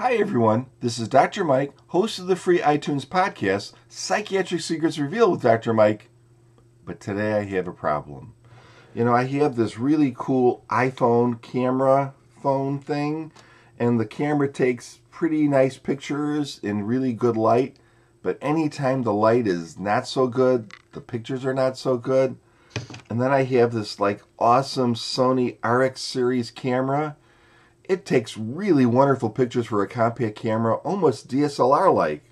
Hi, everyone. This is Dr. Mike, host of the free iTunes podcast, Psychiatric Secrets Revealed with Dr. Mike. But today I have a problem. You know, I have this really cool iPhone camera phone thing, and the camera takes pretty nice pictures in really good light. But anytime the light is not so good, the pictures are not so good. And then I have this like awesome Sony RX series camera. It takes really wonderful pictures for a compact camera, almost DSLR like.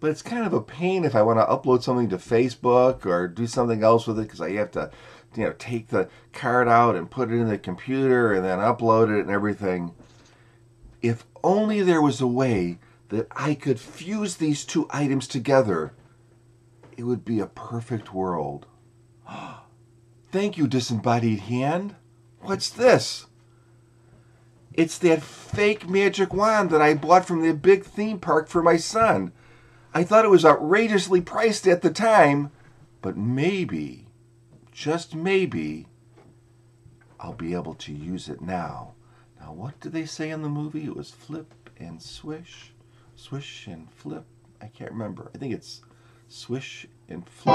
But it's kind of a pain if I want to upload something to Facebook or do something else with it because I have to, you know, take the card out and put it in the computer and then upload it and everything. If only there was a way that I could fuse these two items together, it would be a perfect world. Thank you, disembodied hand. What's this? It's that fake magic wand that I bought from the big theme park for my son. I thought it was outrageously priced at the time, but maybe, just maybe, I'll be able to use it now. Now, what did they say in the movie? It was flip and swish, swish and flip. I can't remember. I think it's swish and flip.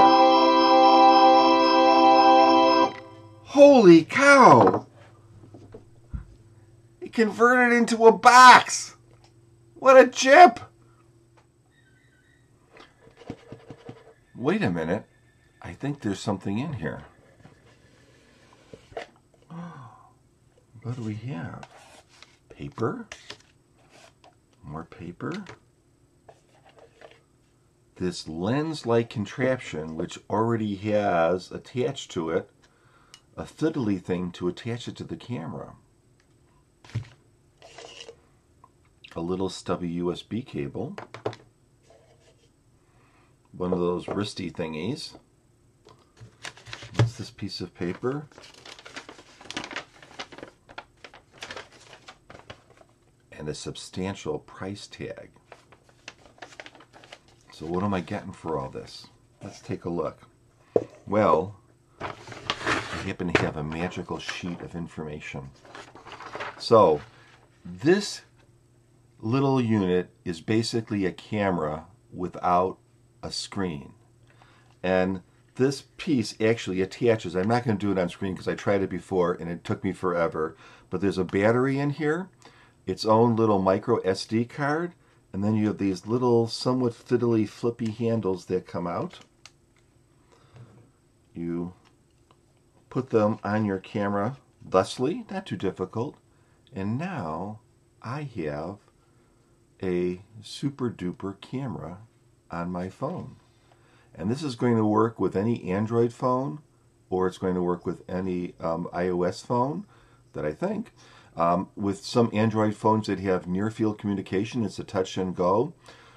Holy cow! It converted into a box! What a chip! Wait a minute. I think there's something in here. What do we have? Paper? More paper? This lens-like contraption, which already has attached to it a fiddly thing to attach it to the camera. A little stubby USB cable. One of those wristy thingies. What's this piece of paper? And a substantial price tag. So what am I getting for all this? Let's take a look. Well, I happen to have a magical sheet of information. So, this little unit is basically a camera without a screen. And this piece actually attaches, I'm not going to do it on screen because I tried it before and it took me forever, but there's a battery in here, its own little micro SD card, and then you have these little somewhat fiddly flippy handles that come out. You put them on your camera thusly, not too difficult. And now I have a super duper camera on my phone. And this is going to work with any Android phone or it's going to work with any um, iOS phone that I think. Um, with some Android phones that have near field communication, it's a touch and go.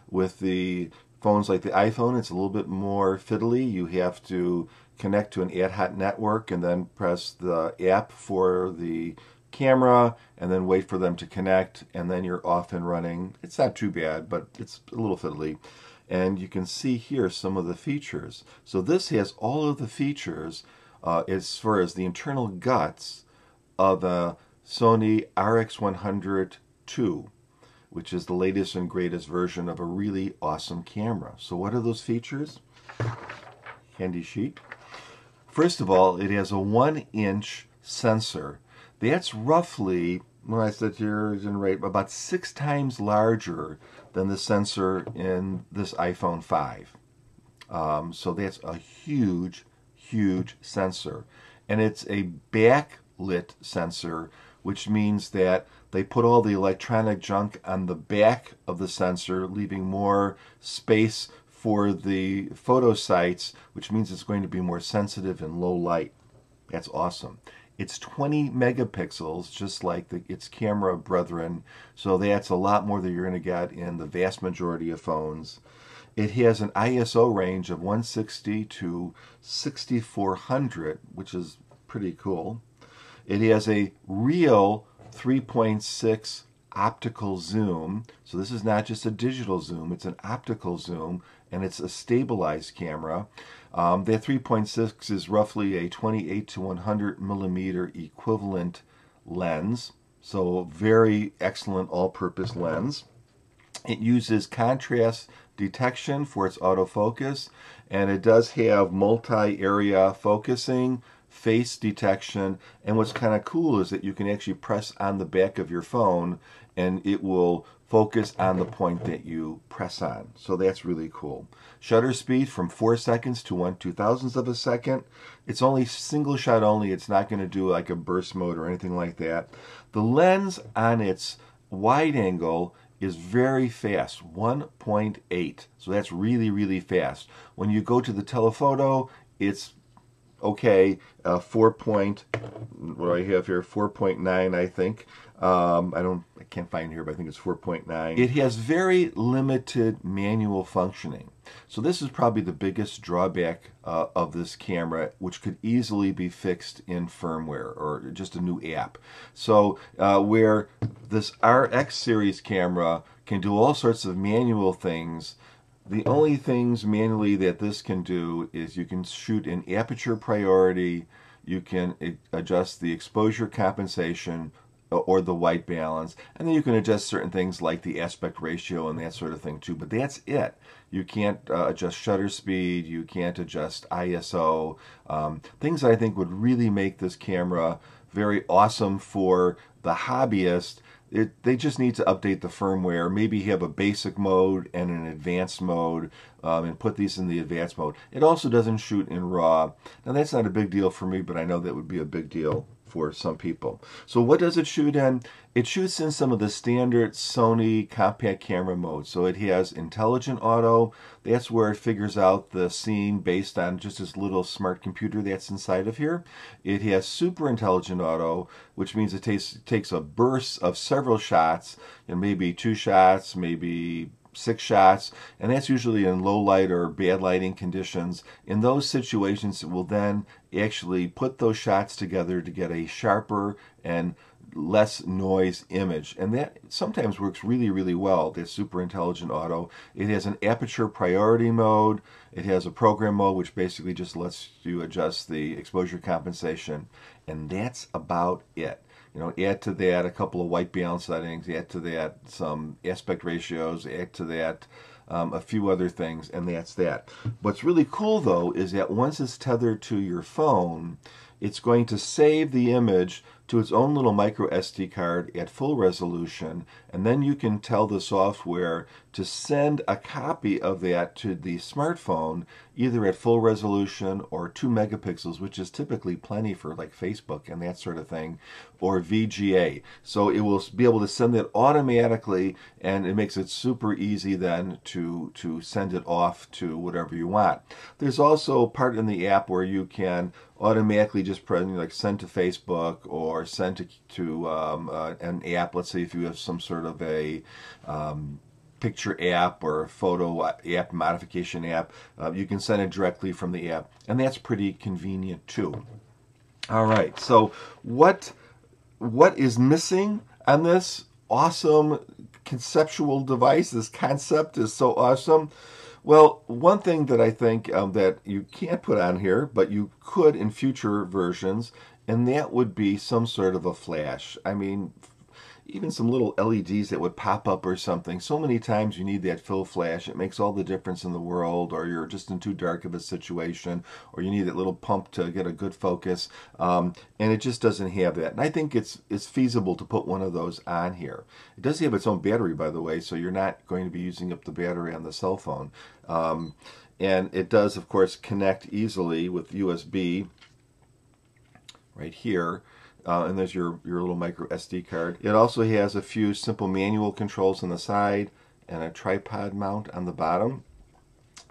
With the phones like the iPhone, it's a little bit more fiddly. You have to connect to an ad hoc network and then press the app for the camera and then wait for them to connect and then you're off and running. It's not too bad, but it's a little fiddly. And you can see here some of the features. So this has all of the features uh, as far as the internal guts of a Sony RX100 II which is the latest and greatest version of a really awesome camera. So what are those features? Handy sheet. First of all, it has a one inch sensor. That's roughly, when I said here is in rate, about six times larger than the sensor in this iPhone 5. Um, so that's a huge, huge sensor. And it's a backlit sensor, which means that they put all the electronic junk on the back of the sensor, leaving more space for the photo sites, which means it's going to be more sensitive in low light. That's awesome. It's 20 megapixels, just like the, its camera brethren, so that's a lot more than you're going to get in the vast majority of phones. It has an ISO range of 160 to 6400, which is pretty cool. It has a real 3.6 optical zoom. So this is not just a digital zoom, it's an optical zoom and it's a stabilized camera. Um, that 3.6 is roughly a 28 to 100 millimeter equivalent lens. So very excellent all-purpose lens. It uses contrast detection for its autofocus, and it does have multi-area focusing, face detection, and what's kind of cool is that you can actually press on the back of your phone and it will focus on the point that you press on. So that's really cool. Shutter speed from 4 seconds to 1 two thousandths of a second. It's only single shot only. It's not going to do like a burst mode or anything like that. The lens on its wide angle is very fast, 1.8. So that's really, really fast. When you go to the telephoto, it's okay, uh, 4 point, what do I have here, 4.9 I think. Um, I don't, I can't find here, but I think it's 4.9. It has very limited manual functioning. So this is probably the biggest drawback uh, of this camera, which could easily be fixed in firmware or just a new app. So uh, where this RX series camera can do all sorts of manual things, the only things manually that this can do is you can shoot in aperture priority, you can adjust the exposure compensation, or the white balance. And then you can adjust certain things like the aspect ratio and that sort of thing too. But that's it. You can't uh, adjust shutter speed. You can't adjust ISO. Um, things I think would really make this camera very awesome for the hobbyist. It, they just need to update the firmware, maybe have a basic mode and an advanced mode, um, and put these in the advanced mode. It also doesn't shoot in RAW. Now that's not a big deal for me, but I know that would be a big deal for some people. So what does it shoot in? It shoots in some of the standard Sony compact camera modes. So it has intelligent auto. That's where it figures out the scene based on just this little smart computer that's inside of here. It has super intelligent auto, which means it takes, takes a burst of several shots, and maybe two shots, maybe six shots, and that's usually in low light or bad lighting conditions. In those situations, it will then actually put those shots together to get a sharper and less noise image. And that sometimes works really really well this super intelligent auto. It has an aperture priority mode. It has a program mode which basically just lets you adjust the exposure compensation and that's about it you know, add to that a couple of white balance settings, add to that some aspect ratios, add to that um, a few other things, and that's that. What's really cool though is that once it's tethered to your phone, it's going to save the image to its own little micro SD card at full resolution, and then you can tell the software to send a copy of that to the smartphone either at full resolution or 2 megapixels, which is typically plenty for like Facebook and that sort of thing, or VGA. So it will be able to send it automatically and it makes it super easy then to, to send it off to whatever you want. There's also part in the app where you can automatically just press like send to Facebook or send to, to um, uh, an app. Let's say if you have some sort of a um, picture app or photo app modification app, uh, you can send it directly from the app, and that's pretty convenient too. All right, so what what is missing on this awesome conceptual device? This concept is so awesome. Well, one thing that I think um, that you can't put on here, but you could in future versions, and that would be some sort of a flash. I mean, even some little LEDs that would pop up or something. So many times you need that fill flash. It makes all the difference in the world, or you're just in too dark of a situation, or you need that little pump to get a good focus. Um, and it just doesn't have that. And I think it's it's feasible to put one of those on here. It does have its own battery, by the way, so you're not going to be using up the battery on the cell phone. Um, and it does, of course, connect easily with USB right here. Uh, and there's your, your little micro SD card. It also has a few simple manual controls on the side and a tripod mount on the bottom.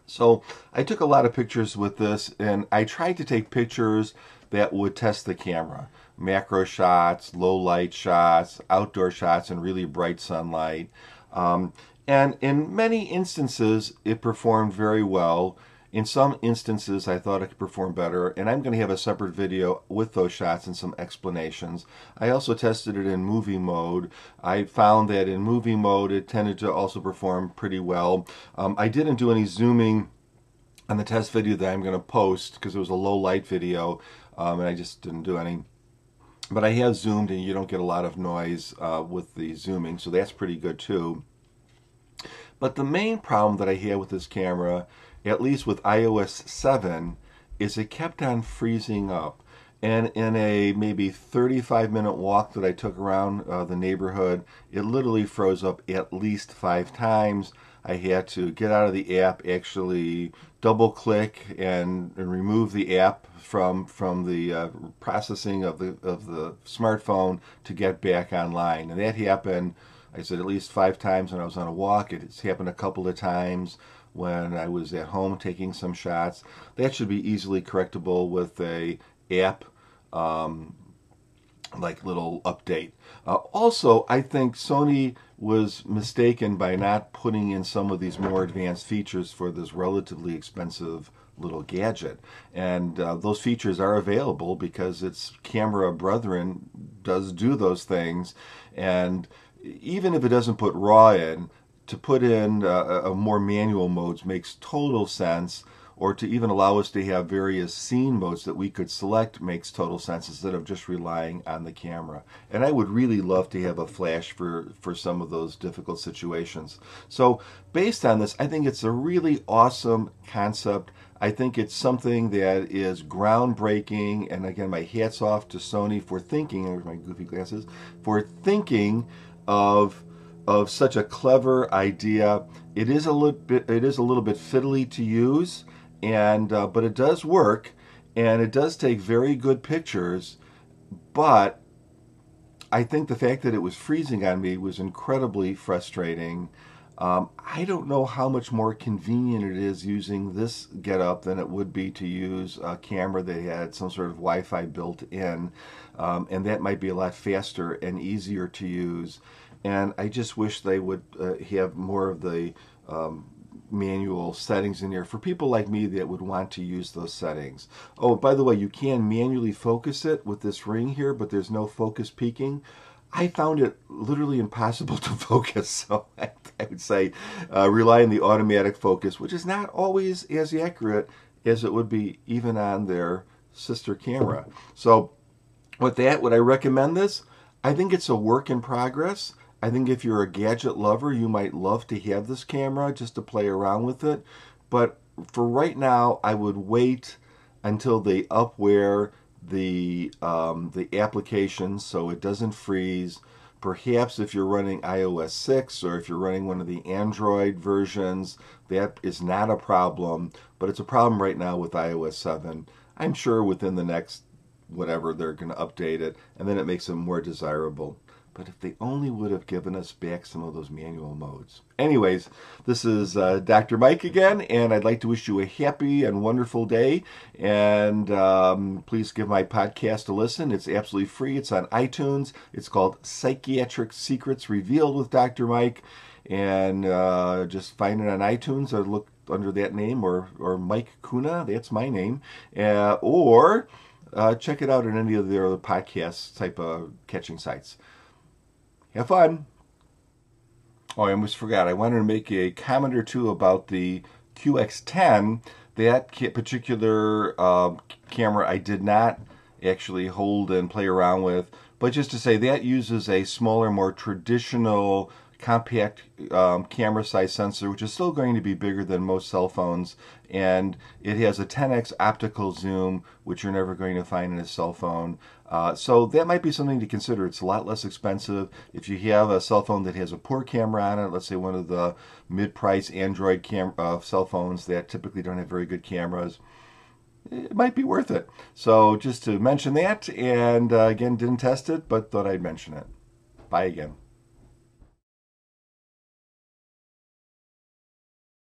So I took a lot of pictures with this and I tried to take pictures that would test the camera. Macro shots, low light shots, outdoor shots in really bright sunlight. Um, and in many instances, it performed very well. In some instances, I thought it could perform better, and I'm going to have a separate video with those shots and some explanations. I also tested it in movie mode. I found that in movie mode, it tended to also perform pretty well. Um, I didn't do any zooming on the test video that I'm going to post because it was a low light video, um, and I just didn't do any but I have zoomed and you don't get a lot of noise uh, with the zooming, so that's pretty good too. But the main problem that I had with this camera, at least with iOS 7, is it kept on freezing up. And in a maybe 35 minute walk that I took around uh, the neighborhood, it literally froze up at least five times. I had to get out of the app, actually double click and, and remove the app from from the uh, processing of the of the smartphone to get back online. And that happened, I said at least five times when I was on a walk. It's happened a couple of times when I was at home taking some shots. That should be easily correctable with a app um, like little update. Uh, also, I think Sony was mistaken by not putting in some of these more advanced features for this relatively expensive little gadget. And uh, those features are available because its camera brethren does do those things. And even if it doesn't put RAW in, to put in uh, a more manual modes makes total sense or to even allow us to have various scene modes that we could select makes total sense instead of just relying on the camera. And I would really love to have a flash for, for some of those difficult situations. So based on this, I think it's a really awesome concept. I think it's something that is groundbreaking. And again, my hat's off to Sony for thinking, there's my goofy glasses, for thinking of of such a clever idea. It is a little bit it is a little bit fiddly to use and uh, but it does work and it does take very good pictures but i think the fact that it was freezing on me was incredibly frustrating um, I don't know how much more convenient it is using this getup than it would be to use a camera that had some sort of Wi-Fi built in, um, and that might be a lot faster and easier to use. And I just wish they would uh, have more of the um, manual settings in here for people like me that would want to use those settings. Oh, by the way, you can manually focus it with this ring here, but there's no focus peaking. I found it literally impossible to focus, so I, I would say uh, rely on the automatic focus, which is not always as accurate as it would be even on their sister camera. So with that, would I recommend this? I think it's a work in progress. I think if you're a gadget lover, you might love to have this camera just to play around with it. But for right now, I would wait until they upware the um, the application so it doesn't freeze. Perhaps if you're running iOS 6 or if you're running one of the Android versions, that is not a problem. But it's a problem right now with iOS 7. I'm sure within the next whatever they're going to update it, and then it makes it more desirable. But if they only would have given us back some of those manual modes. Anyways, this is uh, Dr. Mike again, and I'd like to wish you a happy and wonderful day. And um, please give my podcast a listen. It's absolutely free. It's on iTunes. It's called Psychiatric Secrets Revealed with Dr. Mike. And uh, just find it on iTunes or look under that name or, or Mike Kuna. That's my name. Uh, or uh, check it out on any of the other podcast type of catching sites. Have fun. Oh, I almost forgot. I wanted to make a comment or two about the QX10. That particular uh, camera I did not actually hold and play around with, but just to say that uses a smaller, more traditional compact um, camera size sensor, which is still going to be bigger than most cell phones. And it has a 10x optical zoom, which you're never going to find in a cell phone. Uh, so that might be something to consider. It's a lot less expensive. If you have a cell phone that has a poor camera on it, let's say one of the mid-price Android cam uh, cell phones that typically don't have very good cameras, it might be worth it. So just to mention that, and uh, again, didn't test it, but thought I'd mention it. Bye again.